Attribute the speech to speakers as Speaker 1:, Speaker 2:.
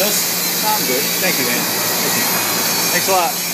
Speaker 1: does.
Speaker 2: I'm good.
Speaker 1: Thank you, man.
Speaker 2: Thanks a lot.